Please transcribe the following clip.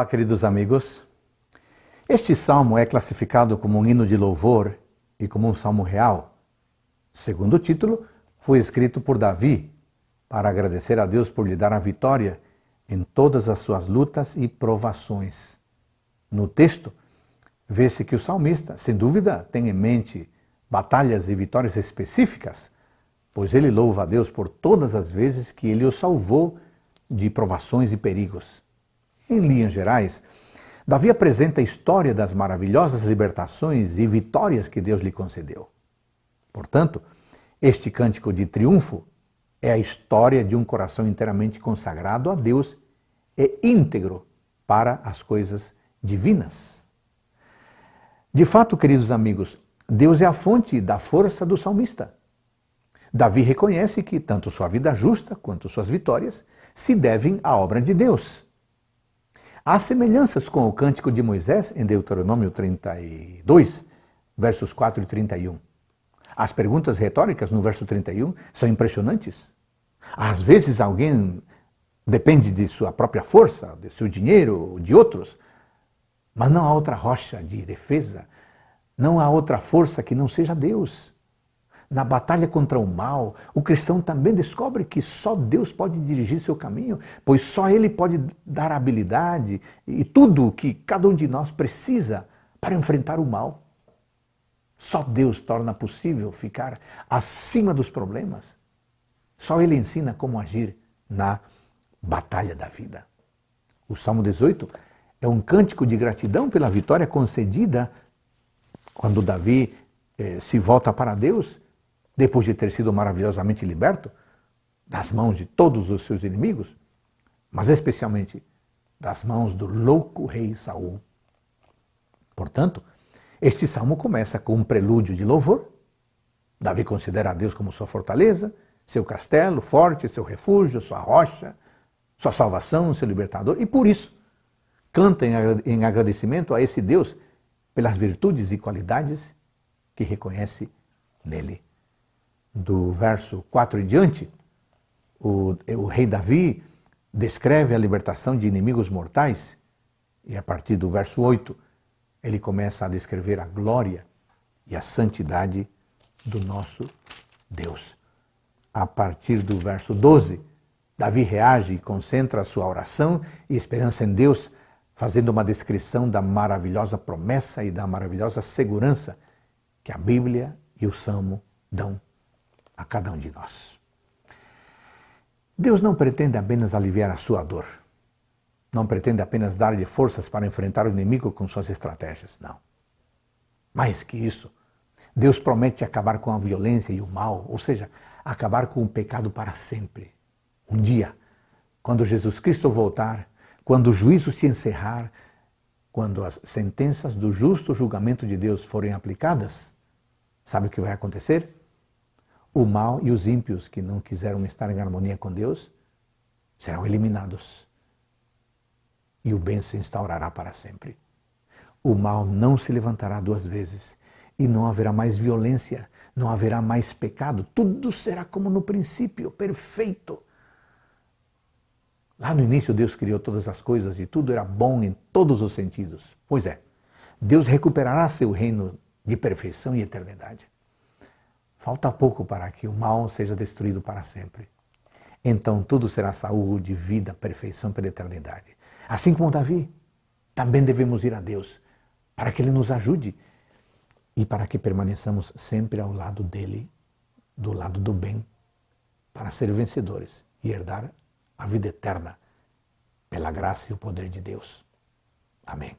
Olá, queridos amigos. Este salmo é classificado como um hino de louvor e como um salmo real. Segundo o título, foi escrito por Davi para agradecer a Deus por lhe dar a vitória em todas as suas lutas e provações. No texto, vê-se que o salmista, sem dúvida, tem em mente batalhas e vitórias específicas, pois ele louva a Deus por todas as vezes que ele o salvou de provações e perigos. Em linhas gerais, Davi apresenta a história das maravilhosas libertações e vitórias que Deus lhe concedeu. Portanto, este cântico de triunfo é a história de um coração inteiramente consagrado a Deus e íntegro para as coisas divinas. De fato, queridos amigos, Deus é a fonte da força do salmista. Davi reconhece que tanto sua vida justa quanto suas vitórias se devem à obra de Deus. Há semelhanças com o cântico de Moisés em Deuteronômio 32, versos 4 e 31. As perguntas retóricas no verso 31 são impressionantes. Às vezes alguém depende de sua própria força, de seu dinheiro, de outros, mas não há outra rocha de defesa, não há outra força que não seja Deus na batalha contra o mal, o cristão também descobre que só Deus pode dirigir seu caminho, pois só Ele pode dar habilidade e tudo que cada um de nós precisa para enfrentar o mal. Só Deus torna possível ficar acima dos problemas. Só Ele ensina como agir na batalha da vida. O Salmo 18 é um cântico de gratidão pela vitória concedida quando Davi eh, se volta para Deus depois de ter sido maravilhosamente liberto das mãos de todos os seus inimigos, mas especialmente das mãos do louco rei Saul. Portanto, este salmo começa com um prelúdio de louvor. Davi considera a Deus como sua fortaleza, seu castelo forte, seu refúgio, sua rocha, sua salvação, seu libertador, e por isso canta em agradecimento a esse Deus pelas virtudes e qualidades que reconhece nele do verso 4 em diante, o, o rei Davi descreve a libertação de inimigos mortais, e a partir do verso 8, ele começa a descrever a glória e a santidade do nosso Deus. A partir do verso 12, Davi reage e concentra a sua oração e esperança em Deus, fazendo uma descrição da maravilhosa promessa e da maravilhosa segurança que a Bíblia e o Salmo dão a cada um de nós. Deus não pretende apenas aliviar a sua dor. Não pretende apenas dar-lhe forças para enfrentar o inimigo com suas estratégias. Não. Mais que isso, Deus promete acabar com a violência e o mal, ou seja, acabar com o pecado para sempre. Um dia, quando Jesus Cristo voltar, quando o juízo se encerrar, quando as sentenças do justo julgamento de Deus forem aplicadas, sabe o que vai acontecer? O mal e os ímpios que não quiseram estar em harmonia com Deus serão eliminados. E o bem se instaurará para sempre. O mal não se levantará duas vezes e não haverá mais violência, não haverá mais pecado. Tudo será como no princípio, perfeito. Lá no início, Deus criou todas as coisas e tudo era bom em todos os sentidos. Pois é, Deus recuperará seu reino de perfeição e eternidade. Falta pouco para que o mal seja destruído para sempre. Então tudo será saúde, vida, perfeição pela eternidade. Assim como Davi, também devemos ir a Deus para que Ele nos ajude e para que permaneçamos sempre ao lado dele, do lado do bem, para ser vencedores e herdar a vida eterna pela graça e o poder de Deus. Amém.